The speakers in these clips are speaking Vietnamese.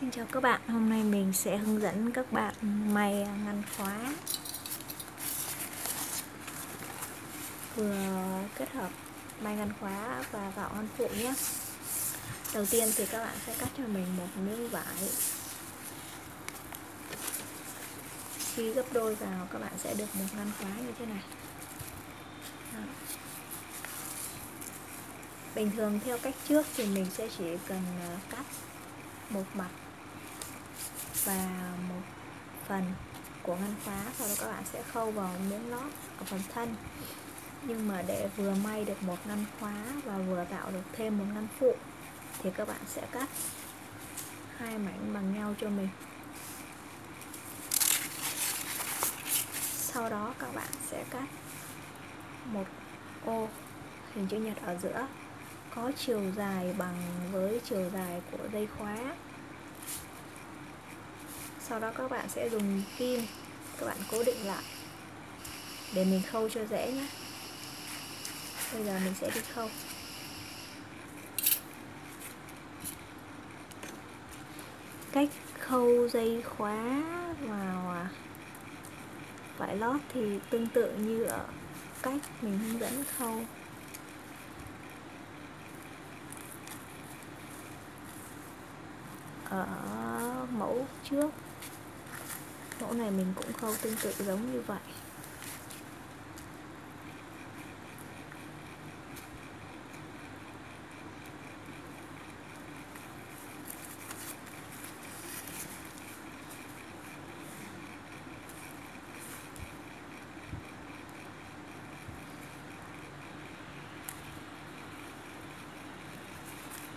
Xin chào các bạn, hôm nay mình sẽ hướng dẫn các bạn may ngăn khóa. Vừa kết hợp may ngăn khóa và vào ngăn phụ nhé. Đầu tiên thì các bạn sẽ cắt cho mình một miếng vải. Khi gấp đôi vào các bạn sẽ được một ngăn khóa như thế này. Đó. Bình thường theo cách trước thì mình sẽ chỉ cần ờ, cắt một mặt và một phần của ngăn khóa sau đó các bạn, sẽ khâu vào miếng lót ở phần thân. Nhưng mà để vừa may được một ngăn khóa và vừa tạo được thêm một ngăn phụ, thì các bạn sẽ cắt hai mảnh bằng nhau cho mình. Sau đó các bạn sẽ cắt một ô hình chữ nhật ở giữa, có chiều dài bằng với chiều dài của dây khóa sau đó các bạn sẽ dùng kim các bạn cố định lại. Để mình khâu cho dễ nhé. Bây giờ mình sẽ đi khâu. Cách khâu dây khóa vào à, vải lót thì tương tự như ở cách mình hướng dẫn khâu. Ở mẫu trước mẫu này mình cũng khâu tương tự giống như vậy.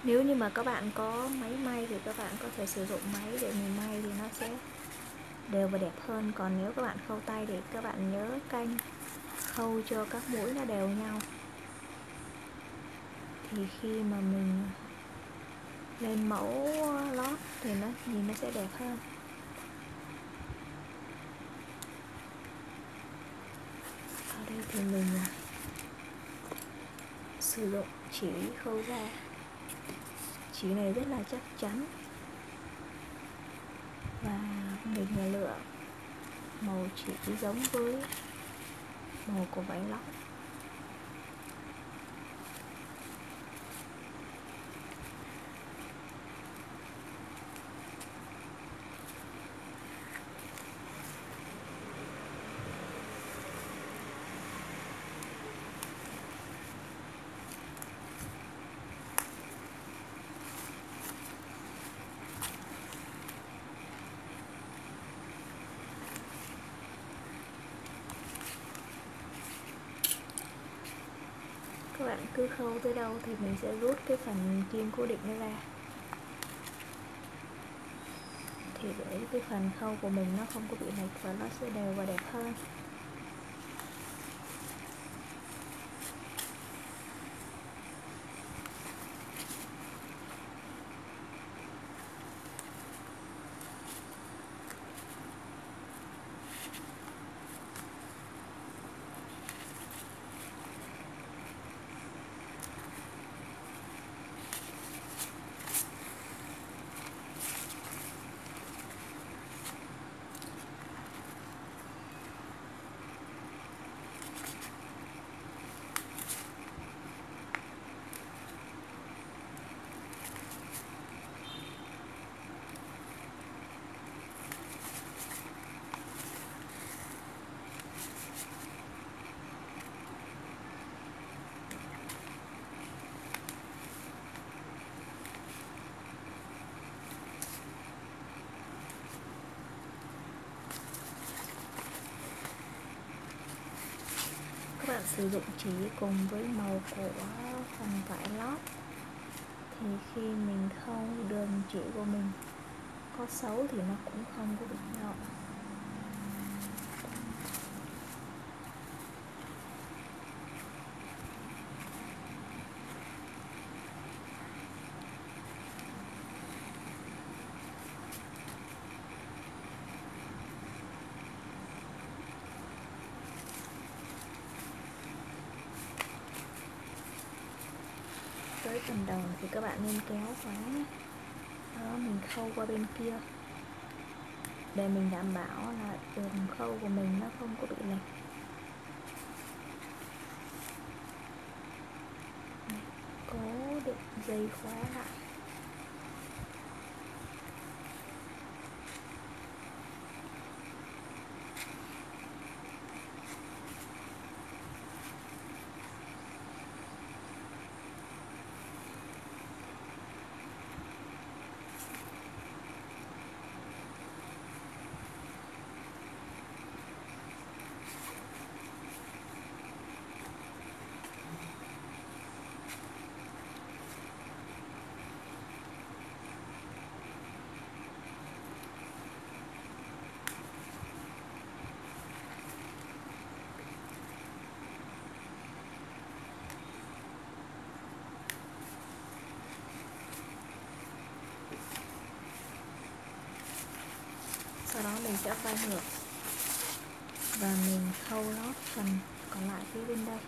Nếu như mà các bạn có máy may thì các bạn có thể sử dụng máy để mình may thì nó sẽ đều và đẹp hơn. Còn nếu các bạn khâu tay thì các bạn nhớ canh, khâu cho các mũi nó đều nhau. Thì khi mà mình lên mẫu lót thì nó nhìn nó sẽ đẹp hơn. Ở đây thì mình à, sử dụng chỉ khâu ra. Chỉ này rất là chắc chắn và mình lựa màu chỉ giống với màu của váy lót. Bạn cứ khâu tới đâu thì mình sẽ rút cái phần kim cố định nó ra. Thì để cái phần khâu của mình nó không có bị lệch và nó sẽ đều và đẹp hơn bạn sử dụng chỉ cùng với màu của phần vải lót. Thì khi mình khâu đường chỉ của mình, có xấu thì nó cũng không có bị nhọn tới phần đầu thì các bạn nên kéo khóa đó, mình khâu qua bên kia. Để mình đảm bảo là đường khâu của mình nó không có bị lệch. Cố định dây khóa lại. Mình sẽ quay ngược. Và mình khâu lót phần còn lại phía bên đây.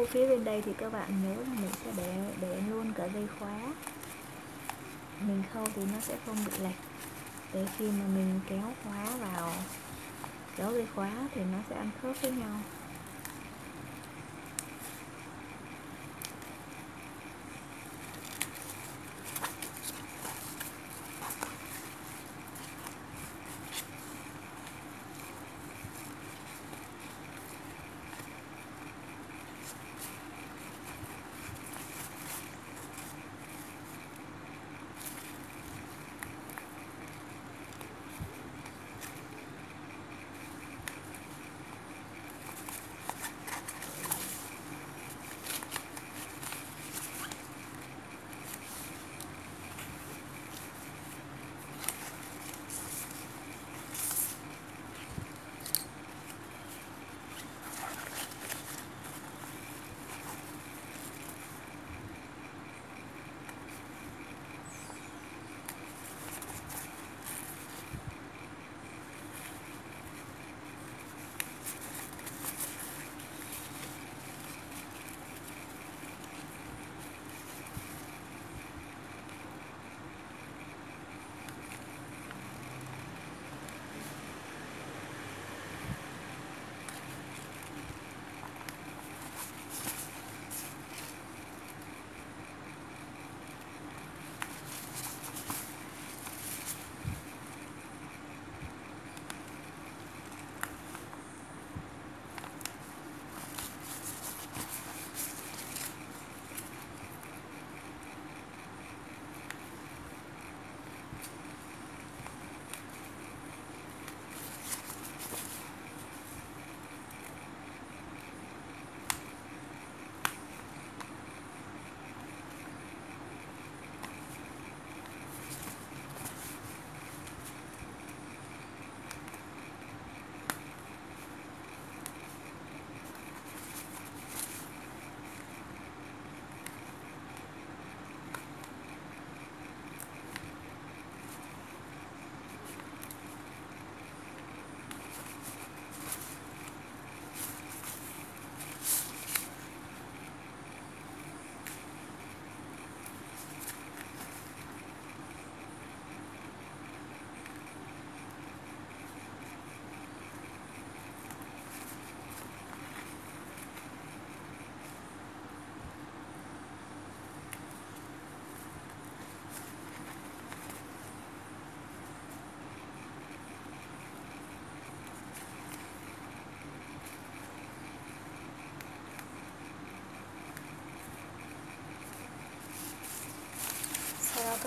Khâu phía bên đây thì các bạn nhớ là mình sẽ để để luôn cả dây khóa. Mình khâu thì nó sẽ không bị lệch. Để khi mà mình kéo khóa vào, kéo dây khóa thì nó sẽ ăn khớp với nhau.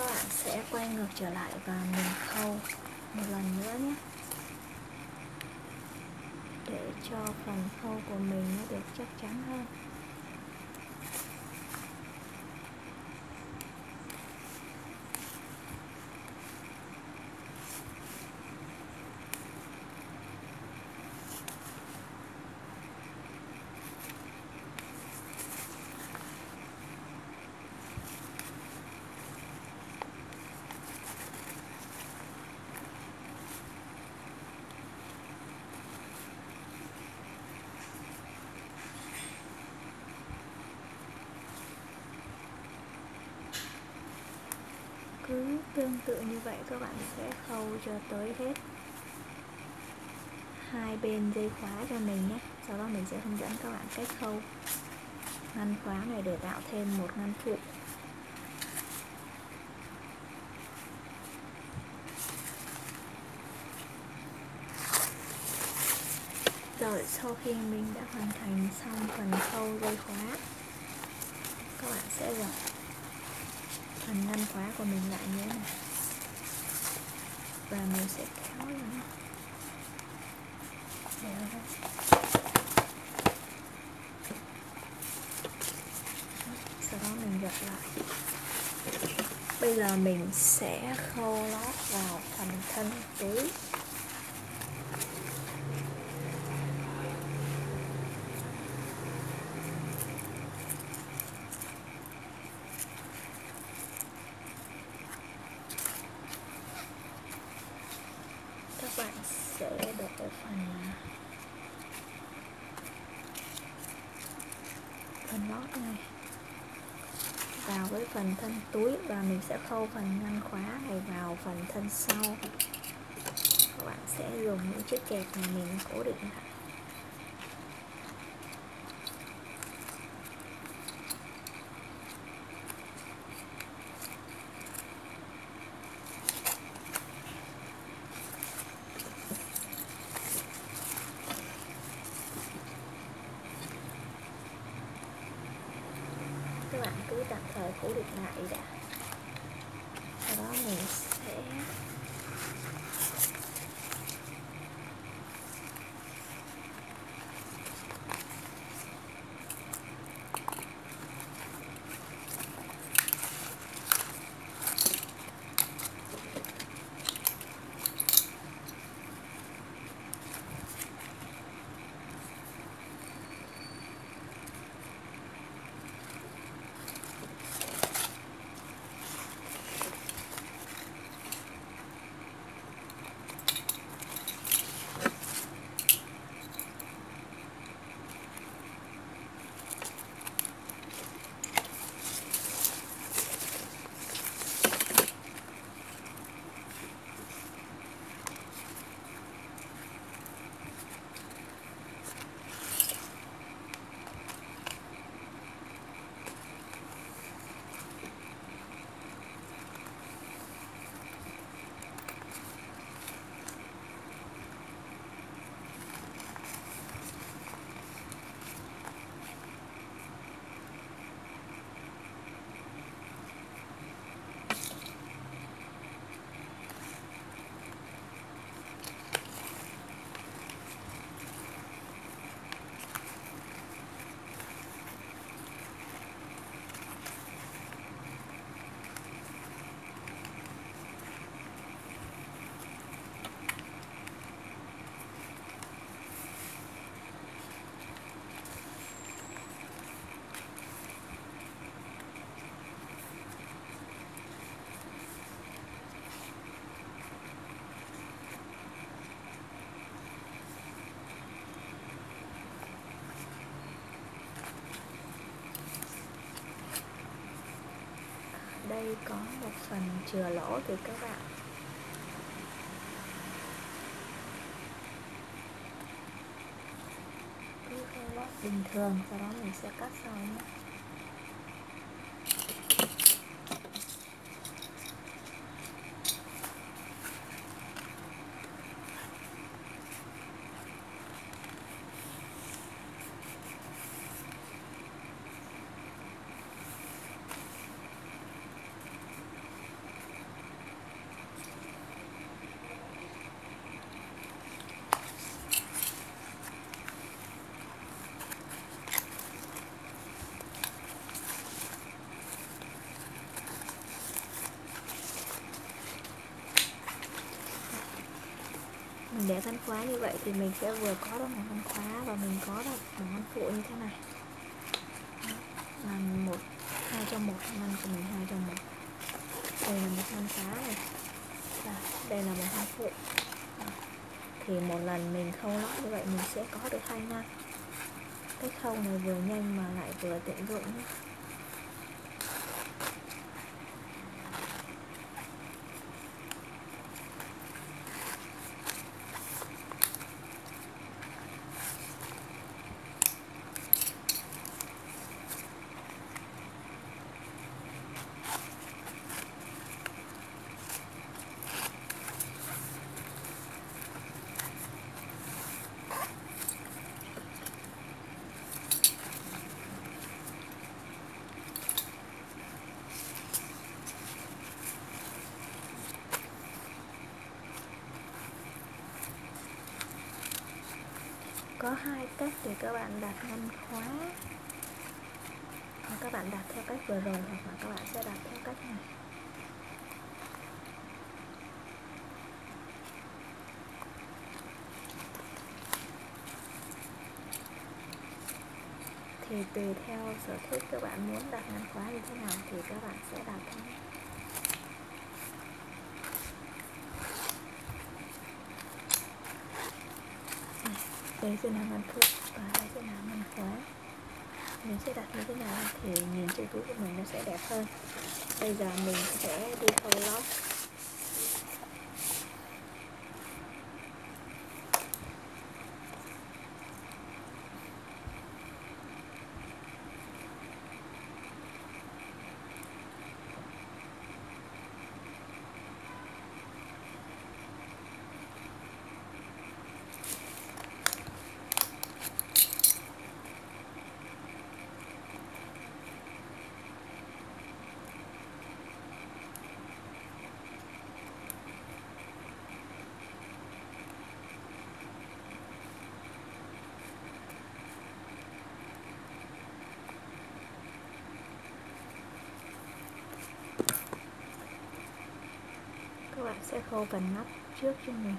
Các bạn sẽ quay ngược trở lại và mình khâu một lần nữa nhé. Để cho phần khâu của mình nó được chắc chắn hơn. Tương tự như vậy, các bạn sẽ khâu cho tới hết hai bên dây khóa cho mình nhé. Sau đó mình sẽ hướng dẫn các bạn cách khâu ngăn khóa này để tạo thêm một ngăn phụ. Rồi, sau khi mình đã hoàn thành xong phần khâu dây khóa, các bạn sẽ gập phần ngăn khóa của mình lại nhé này. Và mình sẽ kéo lên sau đó mình gập lại. Bây giờ mình sẽ khâu lót vào phần thân túi các bạn sẽ được cái phần phần lót này vào với phần thân túi và mình sẽ khâu phần ngăn khóa này vào phần thân sau. Các bạn sẽ dùng những chiếc kẹp này mình cố định lại. Đây có một phần chừa lỗ thì các bạn. Cứ khâu lót bình thường, sau đó mình sẽ cắt sau nhé. Để văn khóa như vậy thì mình sẽ vừa có được một văn khóa và mình có được một văn phụ như thế này. Là một, hai trong một văn của mình, hai trong một. Đây là một văn khóa này. Và đây là một văn phụ. Thì một lần mình khâu lót như vậy mình sẽ có được hai ngăn cái khâu này vừa nhanh mà lại vừa tiện dụng nhé. Có hai cách để các bạn đặt ngăn khóa. Hoặc các bạn đặt theo cách vừa rồi hoặc là các bạn sẽ đặt theo cách này. Thì tùy theo sở thích các bạn muốn đặt ngăn khóa như thế nào thì các bạn sẽ đặt theo đây sẽ là ngăn thuốc và đây sẽ là ngăn khóa? Mình sẽ đặt như thế nào? Thì nhìn chiếc túi của mình nó sẽ đẹp hơn. Bây giờ mình sẽ đi khâu lót bạn sẽ khâu phần nắp trước cho mình.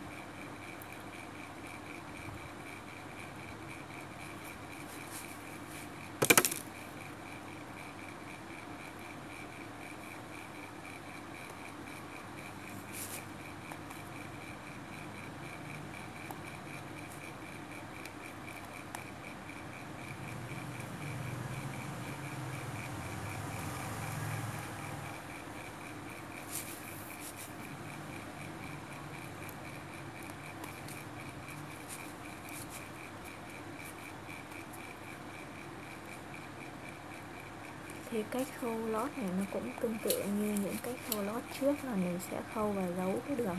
Thì cách khâu lót này nó cũng tương tự như những cái khâu lót trước là mình sẽ khâu và giấu cái đường.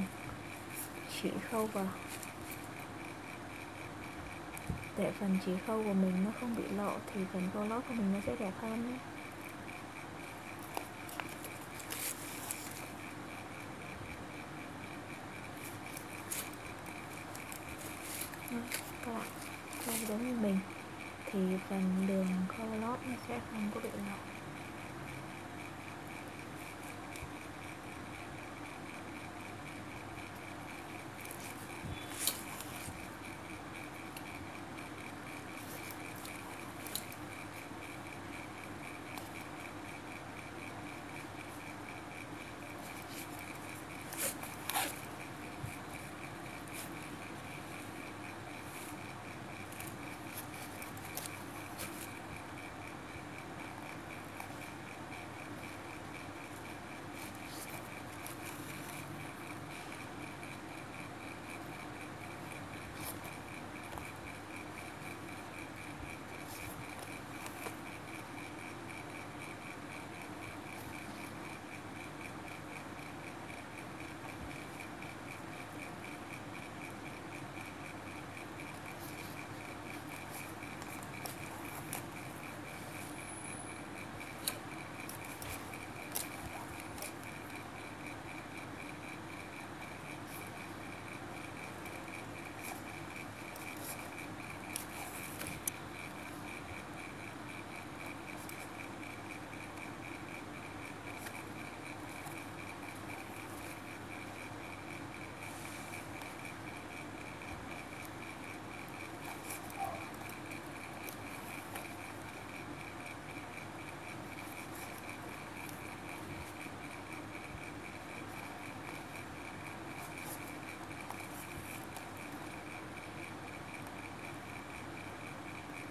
Chỉ khâu vào. Để phần chỉ khâu của mình nó không bị lộ thì phần khâu lót của mình nó sẽ đẹp hơn nhé các bạn khâu giống như mình, thì phần đường khâu lót nó sẽ không có bị lộ.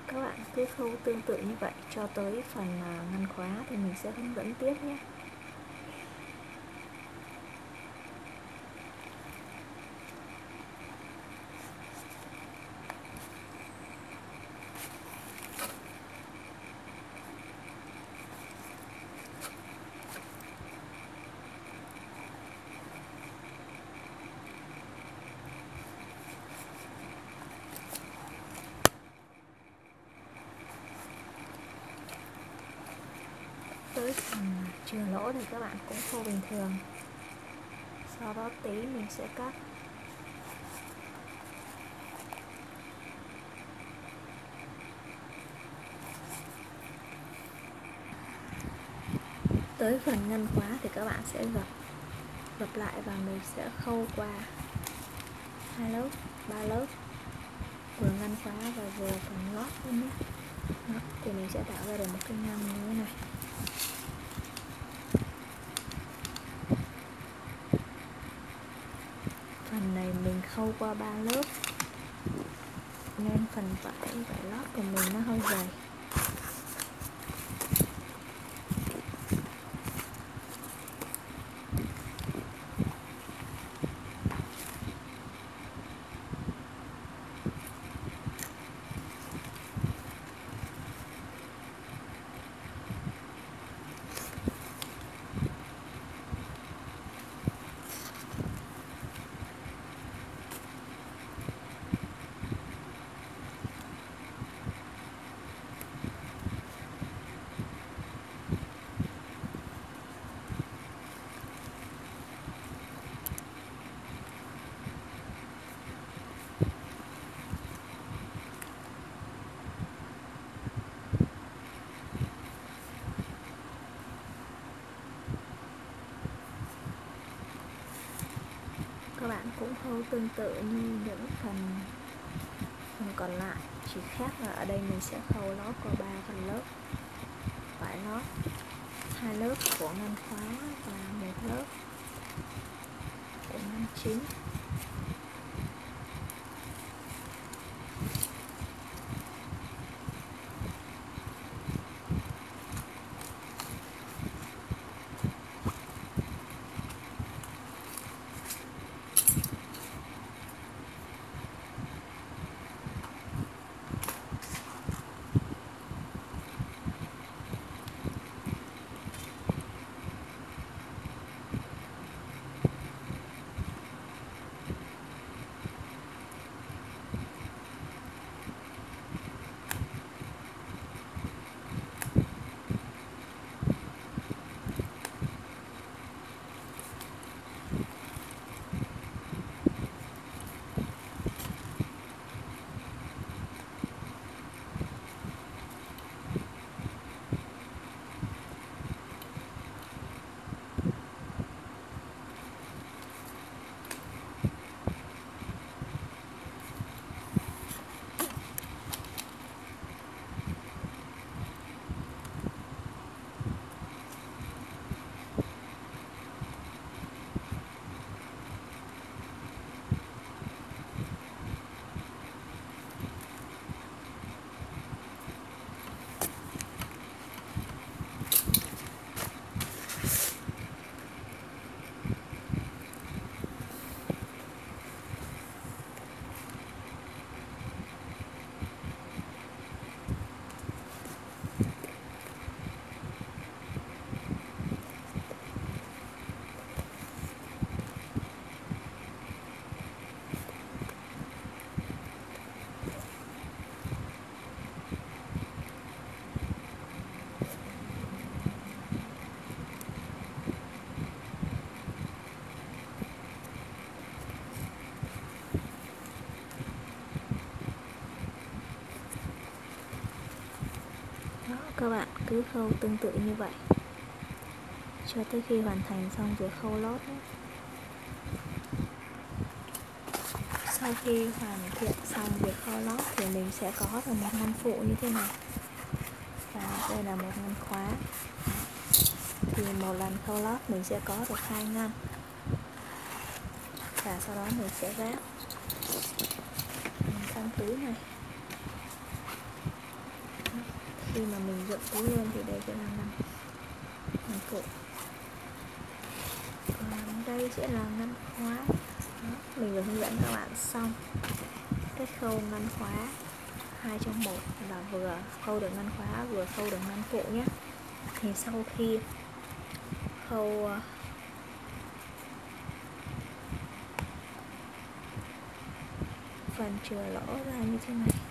Các bạn cứ khâu tương tự như vậy, cho tới phần à, ngăn khóa thì mình sẽ hướng dẫn tiếp nhé. trừ lỗ thì các bạn cũng khô bình thường. Sau đó tí mình sẽ cắt. Tới phần ngăn khóa thì các bạn sẽ gập gập lại và mình sẽ khâu qua hai lớp, ba lớp vừa ngăn khóa và vừa phần lót luôn nhé. Thì mình sẽ tạo ra được một cái ngăn như thế này. Qua ba lớp. Nên phần vải vải lót của mình nó hơi dày các bạn cũng khâu tương tự như những phần phần còn lại. Chỉ khác là ở đây mình sẽ khâu lót qua ba phần lớp. Vải lót hai lớp của ngăn khóa và một lớp của ngăn chính. Cứ khâu tương tự như vậy, cho tới khi hoàn thành xong việc khâu lót sau khi hoàn thiện xong việc khâu lót thì mình sẽ có được một ngăn phụ như thế này. Và đây là một ngăn khóa. Thì một lần khâu lót mình sẽ có được hai ngăn. Và sau đó mình sẽ ráp. Sang túi này khi mà mình dựng túi lên thì đây sẽ là ngăn. Ngăn phụ còn đây sẽ là ngăn khóa. Đó, mình vừa hướng dẫn các bạn xong. Cái khâu ngăn khóa hai trong một là vừa khâu được ngăn khóa vừa khâu được ngăn phụ nhé. Thì sau khi khâu ờ, phần chừa lỗ ra như thế này.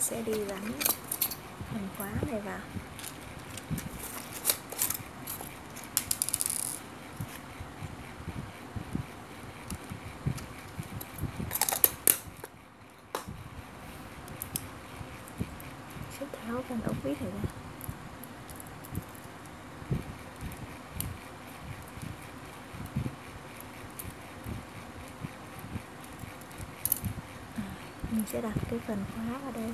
Sẽ đi gắn phần khóa này vào sẽ tháo phần ốc vít này ra mình sẽ đặt cái phần khóa vào đây.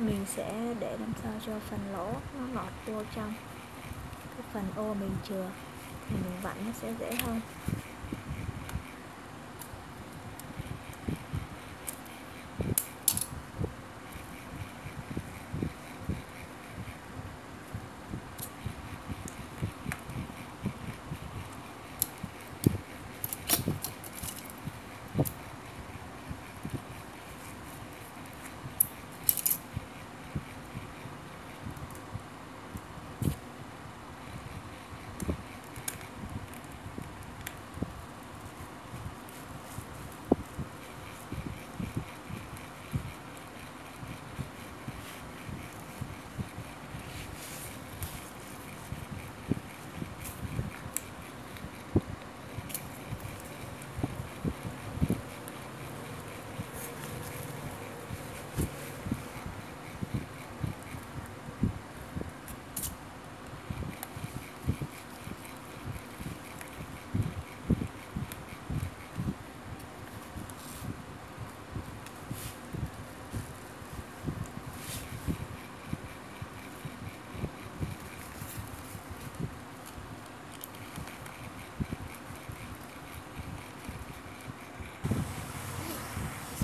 Mình sẽ để làm sao cho phần lỗ nó lọt vô trong. Cái phần ô mình chừa thì mình vặn nó sẽ dễ hơn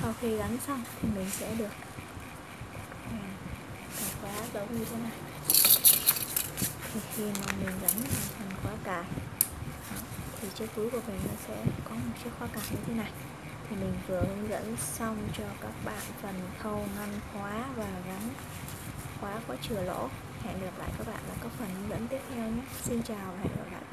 sau khi gắn xong thì mình sẽ được. Ừ, cài khóa giống như thế này. Thì khi mà mình gắn thành khóa cài thì chiếc túi của mình nó sẽ có một chiếc khóa cài như thế này. Thì mình vừa hướng dẫn xong cho các bạn phần khâu ngăn khóa và gắn khóa có chừa lỗ. Hẹn gặp lại các bạn ở các phần hướng dẫn tiếp theo nhé. Xin chào và hẹn gặp lại.